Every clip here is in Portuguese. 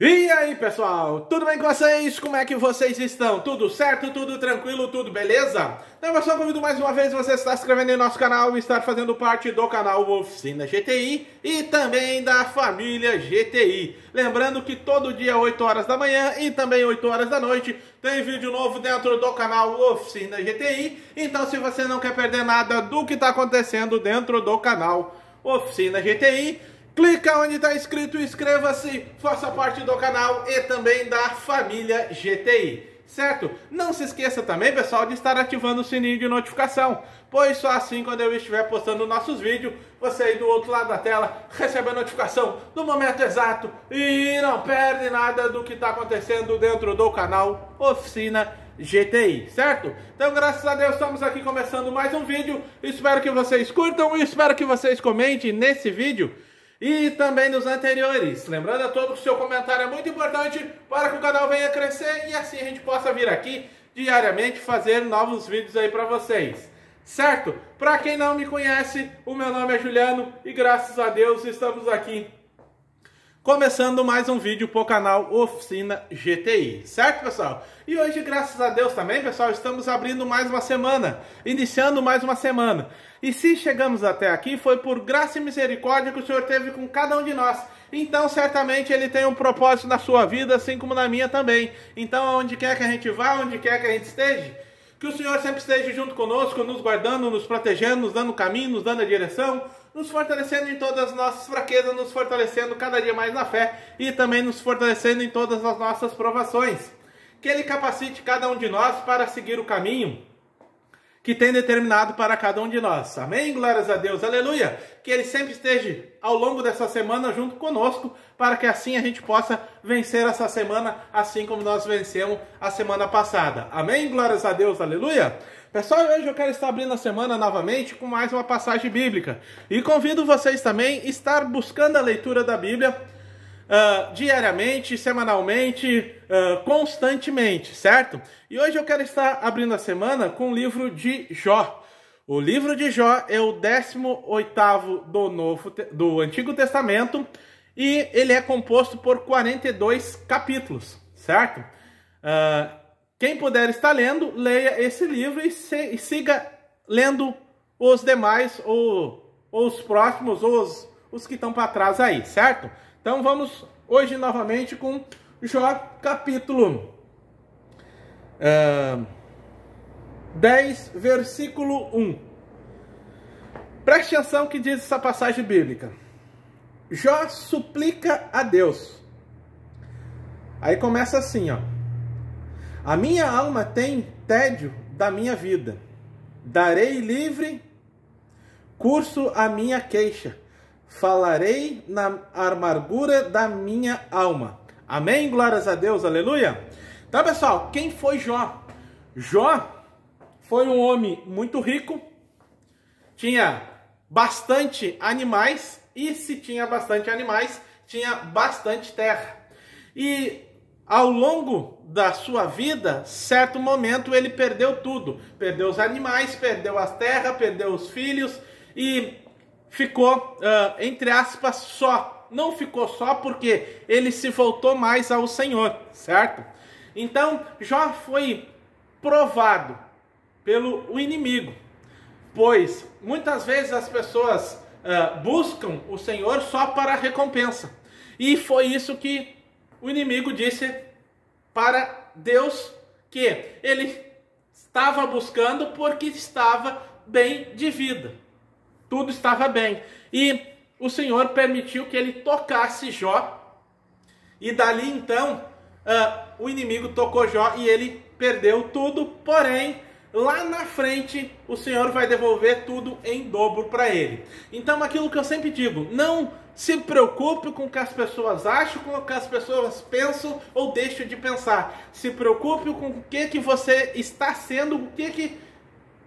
E aí pessoal, tudo bem com vocês? Como é que vocês estão? Tudo certo? Tudo tranquilo? Tudo beleza? Então pessoal, convido mais uma vez você estar se inscrevendo em nosso canal e estar fazendo parte do canal Oficina GTI e também da família GTI. Lembrando que todo dia 8 horas da manhã e também 8 horas da noite tem vídeo novo dentro do canal Oficina GTI. Então se você não quer perder nada do que está acontecendo dentro do canal Oficina GTI, Clica onde está escrito inscreva-se, faça parte do canal e também da família GTI, certo? Não se esqueça também, pessoal, de estar ativando o sininho de notificação, pois só assim quando eu estiver postando nossos vídeos, você aí do outro lado da tela recebe a notificação no momento exato e não perde nada do que está acontecendo dentro do canal Oficina GTI, certo? Então, graças a Deus, estamos aqui começando mais um vídeo. Espero que vocês curtam e espero que vocês comentem nesse vídeo e também nos anteriores. Lembrando a todos que seu comentário é muito importante para que o canal venha crescer e assim a gente possa vir aqui diariamente fazer novos vídeos aí para vocês. Certo? Para quem não me conhece, o meu nome é Juliano e graças a Deus estamos aqui Começando mais um vídeo para o canal Oficina GTI, certo pessoal? E hoje, graças a Deus também, pessoal, estamos abrindo mais uma semana, iniciando mais uma semana. E se chegamos até aqui, foi por graça e misericórdia que o Senhor teve com cada um de nós. Então, certamente, Ele tem um propósito na sua vida, assim como na minha também. Então, onde quer que a gente vá, onde quer que a gente esteja, que o Senhor sempre esteja junto conosco, nos guardando, nos protegendo, nos dando caminho, nos dando a direção, nos fortalecendo em todas as nossas fraquezas, nos fortalecendo cada dia mais na fé e também nos fortalecendo em todas as nossas provações. Que Ele capacite cada um de nós para seguir o caminho que tem determinado para cada um de nós. Amém? Glórias a Deus. Aleluia. Que Ele sempre esteja ao longo dessa semana junto conosco, para que assim a gente possa vencer essa semana, assim como nós vencemos a semana passada. Amém? Glórias a Deus. Aleluia. Pessoal, hoje eu quero estar abrindo a semana novamente com mais uma passagem bíblica. E convido vocês também a estar buscando a leitura da Bíblia uh, diariamente, semanalmente, uh, constantemente, certo? E hoje eu quero estar abrindo a semana com o livro de Jó. O livro de Jó é o 18 do Novo do Antigo Testamento e ele é composto por 42 capítulos, certo? Uh, quem puder estar lendo, leia esse livro e, se, e siga lendo os demais, ou, ou os próximos, ou os, os que estão para trás aí, certo? Então vamos hoje novamente com Jó capítulo uh, 10, versículo 1. Preste atenção que diz essa passagem bíblica. Jó suplica a Deus. Aí começa assim, ó. A minha alma tem tédio da minha vida. Darei livre curso à minha queixa falarei na amargura da minha alma. Amém? Glórias a Deus, aleluia. Então, pessoal, quem foi Jó? Jó foi um homem muito rico, tinha bastante animais, e se tinha bastante animais, tinha bastante terra. E ao longo da sua vida, certo momento ele perdeu tudo. Perdeu os animais, perdeu as terras, perdeu os filhos e ficou, uh, entre aspas, só. Não ficou só porque ele se voltou mais ao Senhor, certo? Então, Jó foi provado pelo inimigo, pois muitas vezes as pessoas uh, buscam o Senhor só para recompensa. E foi isso que o inimigo disse para Deus que ele estava buscando porque estava bem de vida tudo estava bem. E o Senhor permitiu que ele tocasse Jó, e dali então uh, o inimigo tocou Jó e ele perdeu tudo, porém lá na frente o Senhor vai devolver tudo em dobro para ele. Então aquilo que eu sempre digo, não se preocupe com o que as pessoas acham, com o que as pessoas pensam ou deixam de pensar. Se preocupe com o que que você está sendo, o que que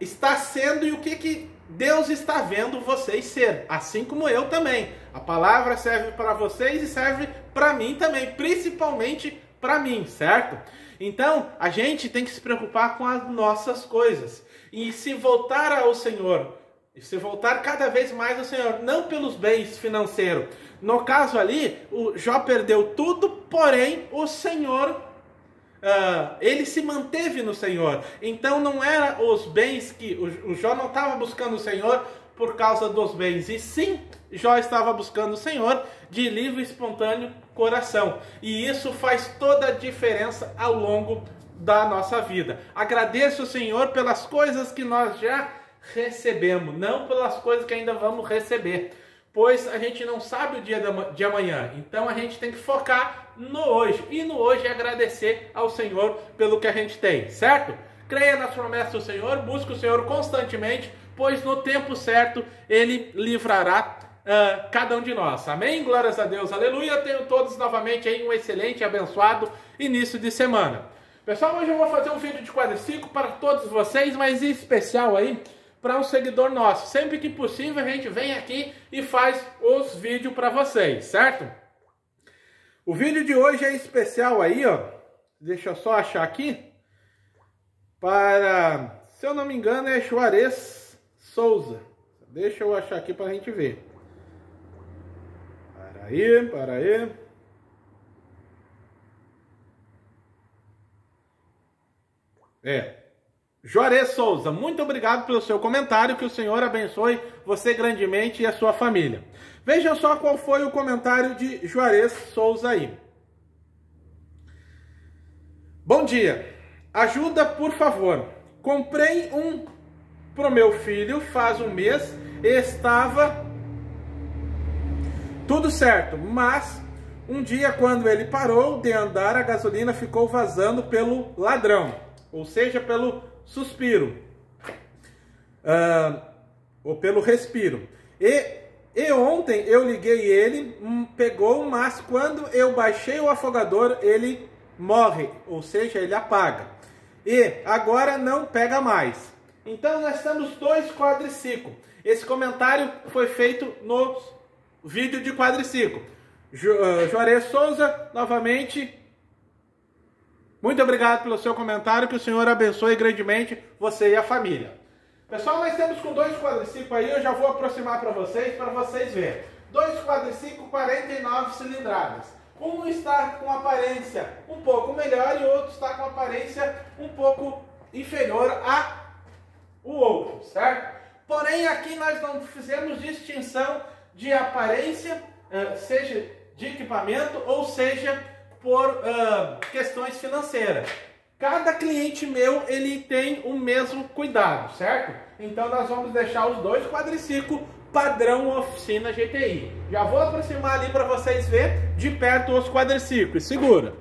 está sendo e o que que Deus está vendo vocês ser, assim como eu também. A palavra serve para vocês e serve para mim também, principalmente para mim, certo? Então, a gente tem que se preocupar com as nossas coisas e se voltar ao Senhor e se voltar cada vez mais ao Senhor, não pelos bens financeiros. No caso ali, o Jó perdeu tudo, porém o Senhor, uh, ele se manteve no Senhor. Então não era os bens que o, o Jó não estava buscando o Senhor por causa dos bens, e sim Jó estava buscando o Senhor de livre e espontâneo coração. E isso faz toda a diferença ao longo da nossa vida. Agradeço o Senhor pelas coisas que nós já recebemos, não pelas coisas que ainda vamos receber, pois a gente não sabe o dia de amanhã, então a gente tem que focar no hoje, e no hoje é agradecer ao Senhor pelo que a gente tem, certo? Creia nas promessas do Senhor, busque o Senhor constantemente, pois no tempo certo Ele livrará uh, cada um de nós. Amém? Glórias a Deus, aleluia. Tenho todos novamente aí um excelente e abençoado início de semana. Pessoal, hoje eu vou fazer um vídeo de quadriciclo para todos vocês, mas em especial aí para um seguidor nosso. Sempre que possível a gente vem aqui e faz os vídeos para vocês, certo? O vídeo de hoje é especial aí, ó. Deixa eu só achar aqui. Para, se eu não me engano, é Juarez Souza. Deixa eu achar aqui para a gente ver. Para aí, para aí. É, Juarez Souza, muito obrigado pelo seu comentário, que o Senhor abençoe você grandemente e a sua família. Veja só qual foi o comentário de Juarez Souza aí. Bom dia, ajuda por favor. Comprei um pro meu filho faz um mês e estava tudo certo, mas um dia quando ele parou de andar, a gasolina ficou vazando pelo ladrão, ou seja, pelo suspiro, uh, ou pelo respiro. E, e ontem eu liguei ele, um, pegou, mas quando eu baixei o afogador, ele morre, ou seja, ele apaga. E agora não pega mais. Então nós temos dois quadriciclos. Esse comentário foi feito no vídeo de quadriciclo. Jo, uh, Juarez Souza, novamente, muito obrigado pelo seu comentário, que o Senhor abençoe grandemente você e a família. Pessoal, nós temos com dois quadriciclos aí, eu já vou aproximar para vocês, para vocês verem. Dois quadriciclos, 49 cilindradas. Um está com aparência um pouco melhor e o outro está com aparência um pouco inferior a o outro, certo? Porém, aqui nós não fizemos distinção de aparência, eh, seja de equipamento ou seja por uh, questões financeiras. Cada cliente meu, ele tem o mesmo cuidado, certo? Então nós vamos deixar os dois quadriciclos padrão oficina GTI. Já vou aproximar ali para vocês ver de perto os quadriciclos. Segura.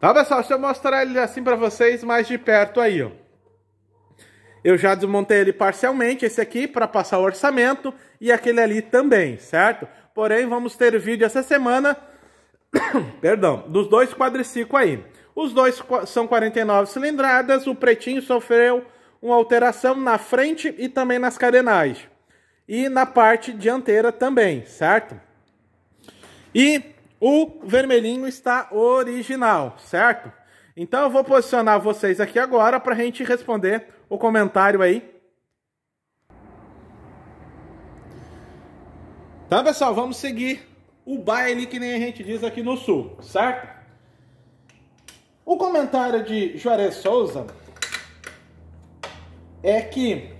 Tá, pessoal? Deixa eu mostrar ele assim para vocês mais de perto aí, ó. Eu já desmontei ele parcialmente, esse aqui, para passar o orçamento, e aquele ali também, certo? Porém, vamos ter vídeo essa semana, perdão, dos dois quadriciclos aí. Os dois são 49 cilindradas, o pretinho sofreu uma alteração na frente e também nas carenagens. E na parte dianteira também, certo? E o vermelhinho está original, certo? Então eu vou posicionar vocês aqui agora para a gente responder o comentário aí Então, pessoal, vamos seguir o baile que nem a gente diz aqui no sul, certo? O comentário de Juarez Souza é que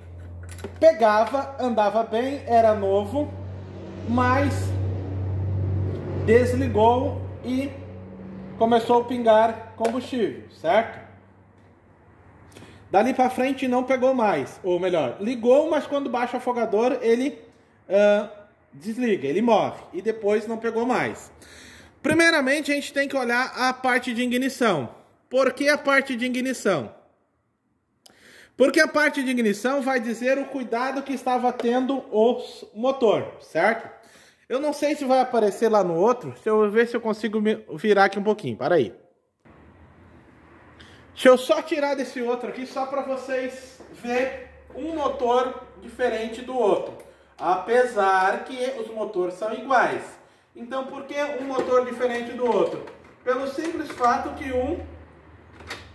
pegava, andava bem, era novo, mas desligou e começou a pingar combustível, certo? Dali para frente não pegou mais, ou melhor, ligou, mas quando baixa o afogador ele uh, desliga, ele morre e depois não pegou mais. Primeiramente, a gente tem que olhar a parte de ignição. Por que a parte de ignição? Porque a parte de ignição vai dizer o cuidado que estava tendo o motor, certo? Eu não sei se vai aparecer lá no outro. Deixa eu ver se eu consigo virar aqui um pouquinho. Para aí. Deixa eu só tirar desse outro aqui, só para vocês verem um motor diferente do outro apesar que os motores são iguais. Então, por que um motor diferente do outro? Pelo simples fato que um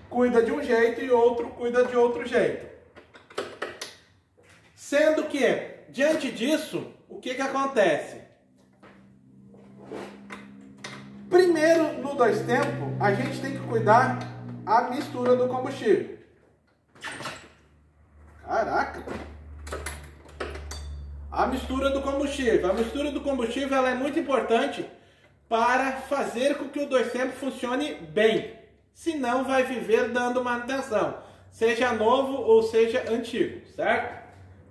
cuida de um jeito e outro cuida de outro jeito. Sendo que, diante disso, o que, que acontece? Primeiro, no dois tempos, a gente tem que cuidar a mistura do combustível. Caraca! A mistura do combustível. A mistura do combustível ela é muito importante para fazer com que o dois tempos funcione bem. Senão vai viver dando manutenção, seja novo ou seja antigo, certo?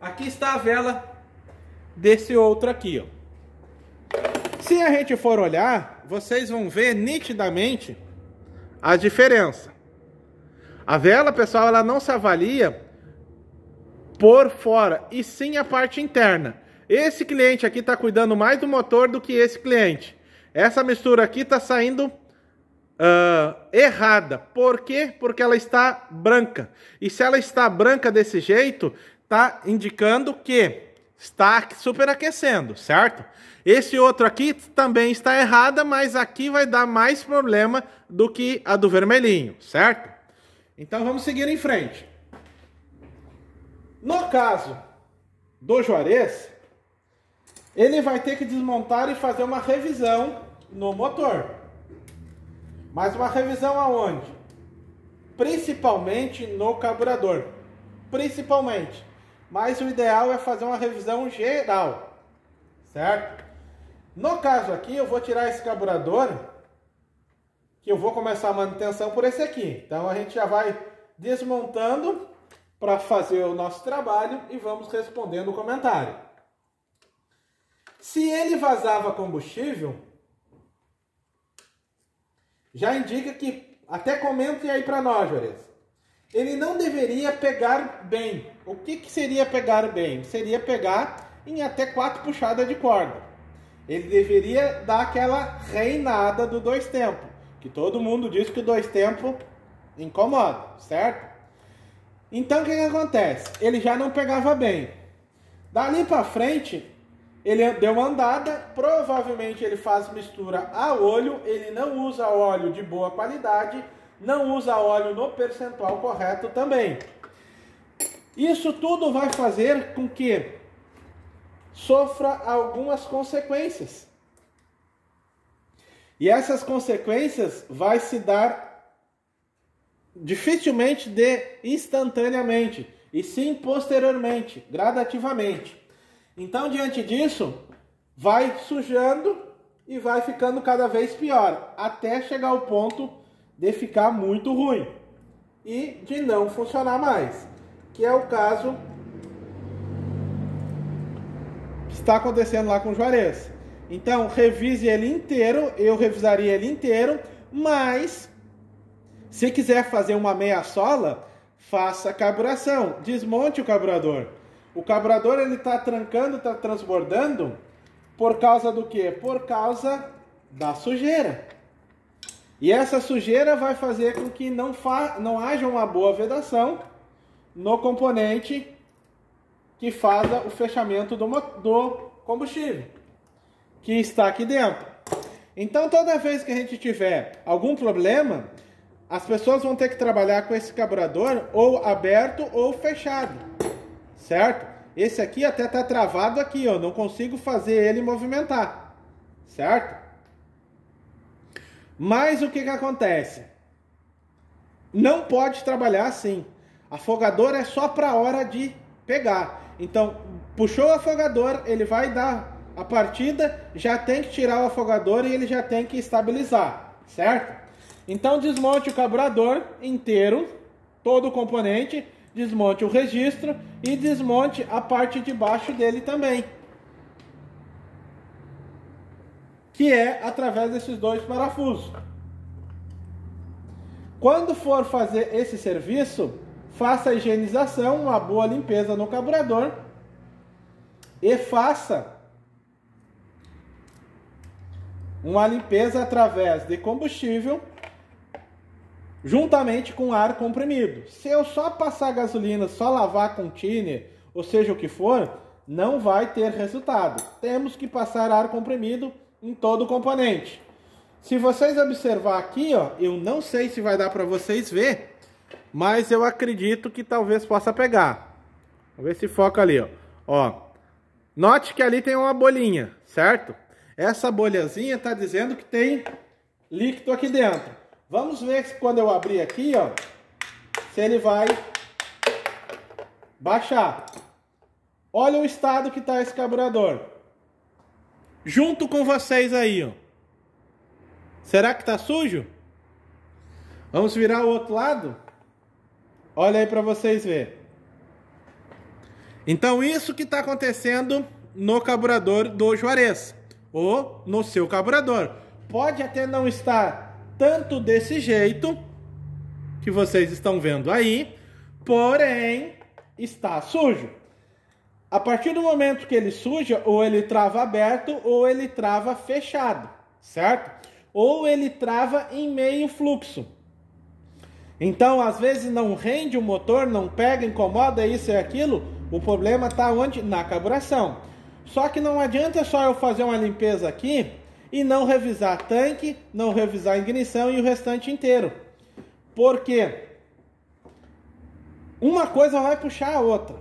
Aqui está a vela desse outro aqui, ó. Se a gente for olhar, vocês vão ver nitidamente a diferença. A vela, pessoal, ela não se avalia por fora, e sim a parte interna. Esse cliente aqui está cuidando mais do motor do que esse cliente. Essa mistura aqui está saindo uh, errada. Por quê? Porque ela está branca. E se ela está branca desse jeito, está indicando que está superaquecendo, certo? Esse outro aqui também está errada, mas aqui vai dar mais problema do que a do vermelhinho, certo? Então vamos seguir em frente. No caso do Juarez, ele vai ter que desmontar e fazer uma revisão no motor. Mas uma revisão aonde? Principalmente no carburador. Principalmente. Mas o ideal é fazer uma revisão geral. Certo? No caso aqui, eu vou tirar esse carburador. Que eu vou começar a manutenção por esse aqui. Então a gente já vai desmontando para fazer o nosso trabalho e vamos respondendo o comentário. Se ele vazava combustível, já indica que, até comente aí para nós, Juarez, ele não deveria pegar bem. O que, que seria pegar bem? Seria pegar em até quatro puxadas de corda. Ele deveria dar aquela reinada do dois tempos, que todo mundo diz que o dois tempos incomoda, certo? Então o que, que acontece? Ele já não pegava bem. Dali para frente, ele deu andada, provavelmente ele faz mistura a óleo, ele não usa óleo de boa qualidade, não usa óleo no percentual correto também. Isso tudo vai fazer com que sofra algumas consequências. E essas consequências vai se dar dificilmente de instantaneamente, e sim posteriormente, gradativamente. Então, diante disso, vai sujando e vai ficando cada vez pior, até chegar ao ponto de ficar muito ruim e de não funcionar mais, que é o caso que está acontecendo lá com o Juarez. Então, revise ele inteiro, eu revisaria ele inteiro, mas se quiser fazer uma meia sola, faça carburação, desmonte o carburador. O carburador ele está trancando, está transbordando por causa do que? Por causa da sujeira. E essa sujeira vai fazer com que não, fa não haja uma boa vedação no componente que faça o fechamento do, do combustível, que está aqui dentro. Então, toda vez que a gente tiver algum problema, as pessoas vão ter que trabalhar com esse carburador ou aberto ou fechado, certo? Esse aqui até está travado aqui, ó, não consigo fazer ele movimentar, certo? Mas o que que acontece? Não pode trabalhar assim. Afogador é só para hora de pegar. Então, puxou o afogador, ele vai dar a partida, já tem que tirar o afogador e ele já tem que estabilizar, certo? Então desmonte o carburador inteiro, todo o componente, desmonte o registro e desmonte a parte de baixo dele também. Que é através desses dois parafusos. Quando for fazer esse serviço, faça a higienização, uma boa limpeza no carburador e faça uma limpeza através de combustível juntamente com ar comprimido. Se eu só passar gasolina, só lavar com tiner, ou seja o que for, não vai ter resultado. Temos que passar ar comprimido em todo o componente. Se vocês observar aqui, ó, eu não sei se vai dar para vocês ver, mas eu acredito que talvez possa pegar. Vamos ver se foca ali, ó. Ó, note que ali tem uma bolinha, certo? Essa bolhazinha está dizendo que tem líquido aqui dentro. Vamos ver se quando eu abrir aqui, ó, se ele vai baixar. Olha o estado que está esse carburador. Junto com vocês aí, ó. Será que está sujo? Vamos virar o outro lado? Olha aí para vocês verem. Então isso que está acontecendo no carburador do Juarez ou no seu carburador. Pode até não estar tanto desse jeito que vocês estão vendo aí, porém está sujo. A partir do momento que ele suja, ou ele trava aberto ou ele trava fechado, certo? Ou ele trava em meio fluxo. Então, às vezes não rende o motor, não pega, incomoda isso e aquilo. O problema está onde? Na carburação. Só que não adianta só eu fazer uma limpeza aqui e não revisar tanque, não revisar ignição e o restante inteiro. Porque uma coisa vai puxar a outra.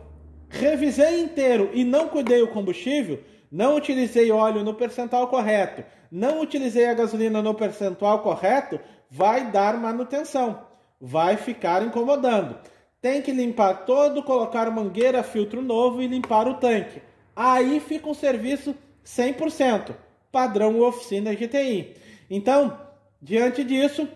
Revisei inteiro e não cuidei o combustível, não utilizei óleo no percentual correto, não utilizei a gasolina no percentual correto, vai dar manutenção, vai ficar incomodando. Tem que limpar todo, colocar mangueira, filtro novo e limpar o tanque. Aí fica um serviço 100%, padrão oficina GTI. Então, diante disso,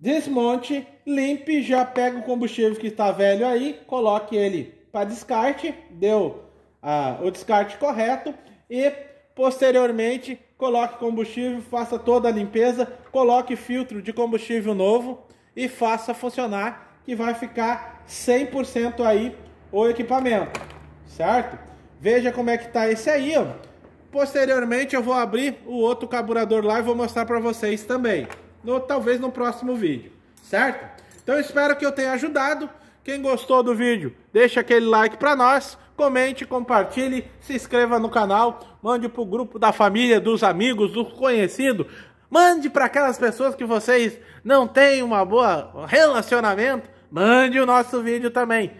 desmonte, limpe, já pega o combustível que está velho aí, coloque ele para descarte, deu ah, o descarte correto e posteriormente coloque combustível, faça toda a limpeza, coloque filtro de combustível novo e faça funcionar que vai ficar 100% aí o equipamento, certo? Veja como é que tá esse aí, ó. Posteriormente eu vou abrir o outro carburador lá e vou mostrar para vocês também, no, talvez no próximo vídeo, certo? Então espero que eu tenha ajudado. Quem gostou do vídeo, deixa aquele like para nós, comente, compartilhe, se inscreva no canal, mande para o grupo da família, dos amigos, dos conhecidos, mande para aquelas pessoas que vocês não têm uma boa relacionamento, mande o nosso vídeo também.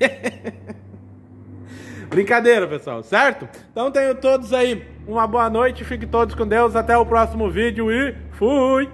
Brincadeira, pessoal, certo? Então tenho todos aí uma boa noite, fiquem todos com Deus, até o próximo vídeo e fui!